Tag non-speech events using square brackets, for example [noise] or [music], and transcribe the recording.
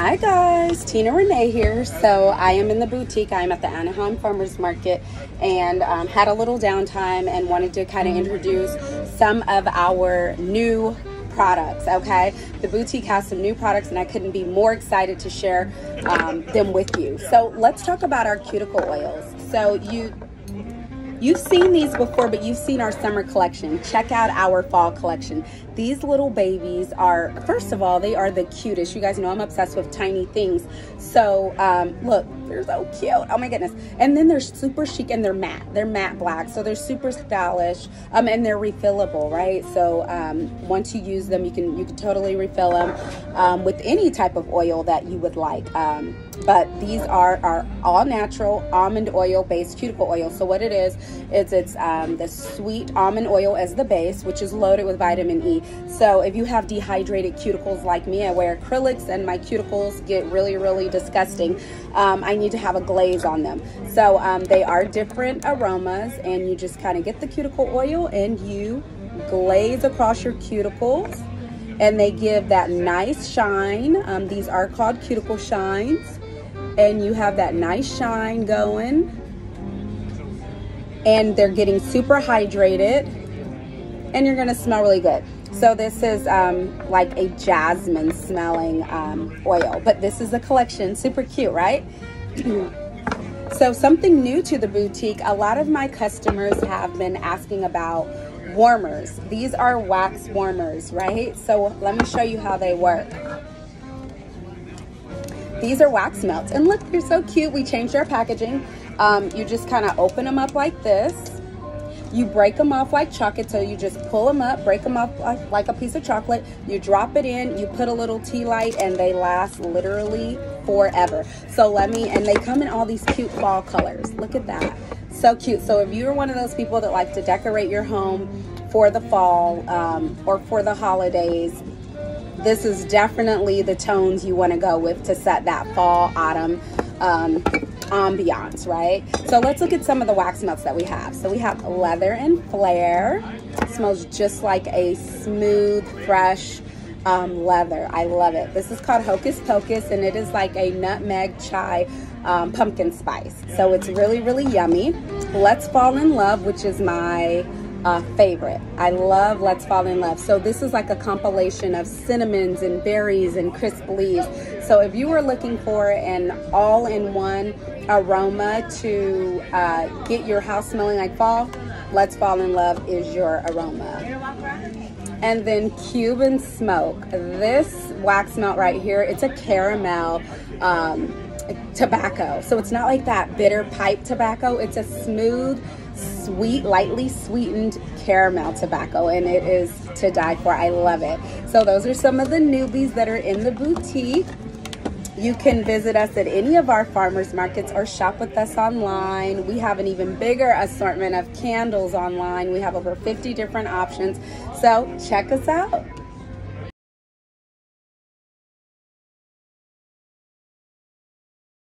Hi guys, Tina Renee here. So I am in the boutique. I'm at the Anaheim Farmers Market and um, had a little downtime and wanted to kind of introduce some of our new products. Okay, the boutique has some new products and I couldn't be more excited to share um, them with you. So let's talk about our cuticle oils. So you You've seen these before, but you've seen our summer collection. Check out our fall collection. These little babies are, first of all, they are the cutest. You guys know I'm obsessed with tiny things. So, um, look, they're so cute. Oh my goodness. And then they're super chic and they're matte. They're matte black. So they're super stylish um, and they're refillable, right? So um, once you use them, you can, you can totally refill them um, with any type of oil that you would like. Um, but these are our all natural almond oil based cuticle oil. So what it is, is it's um, the sweet almond oil as the base, which is loaded with vitamin E. So if you have dehydrated cuticles like me, I wear acrylics and my cuticles get really, really disgusting. Um, I need to have a glaze on them. So um, they are different aromas and you just kind of get the cuticle oil and you glaze across your cuticles and they give that nice shine. Um, these are called cuticle shines and you have that nice shine going and they're getting super hydrated and you're gonna smell really good. So this is um, like a jasmine smelling um, oil, but this is a collection, super cute, right? [clears throat] so something new to the boutique, a lot of my customers have been asking about warmers. These are wax warmers, right? So let me show you how they work. These are wax melts. And look, they're so cute. We changed our packaging. Um, you just kind of open them up like this. You break them off like chocolate, so you just pull them up, break them up like, like a piece of chocolate. You drop it in, you put a little tea light, and they last literally forever. So let me, and they come in all these cute fall colors. Look at that. So cute. So if you're one of those people that like to decorate your home for the fall um, or for the holidays, this is definitely the tones you want to go with to set that fall autumn um, ambiance, right? So let's look at some of the wax melts that we have. So we have leather and flare. Smells just like a smooth, fresh um, leather. I love it. This is called Hocus Pocus and it is like a nutmeg chai um, pumpkin spice. So it's really, really yummy. Let's Fall in Love, which is my uh, favorite. I love Let's Fall in Love. So this is like a compilation of cinnamons and berries and crisp leaves. So if you were looking for an all-in-one aroma to uh, get your house smelling like fall, Let's Fall in Love is your aroma. And then Cuban Smoke. This wax melt right here, it's a caramel um, tobacco. So it's not like that bitter pipe tobacco. It's a smooth, sweet, lightly sweetened caramel tobacco and it is to die for. I love it. So those are some of the newbies that are in the boutique. You can visit us at any of our farmers markets or shop with us online. We have an even bigger assortment of candles online. We have over 50 different options. So check us out.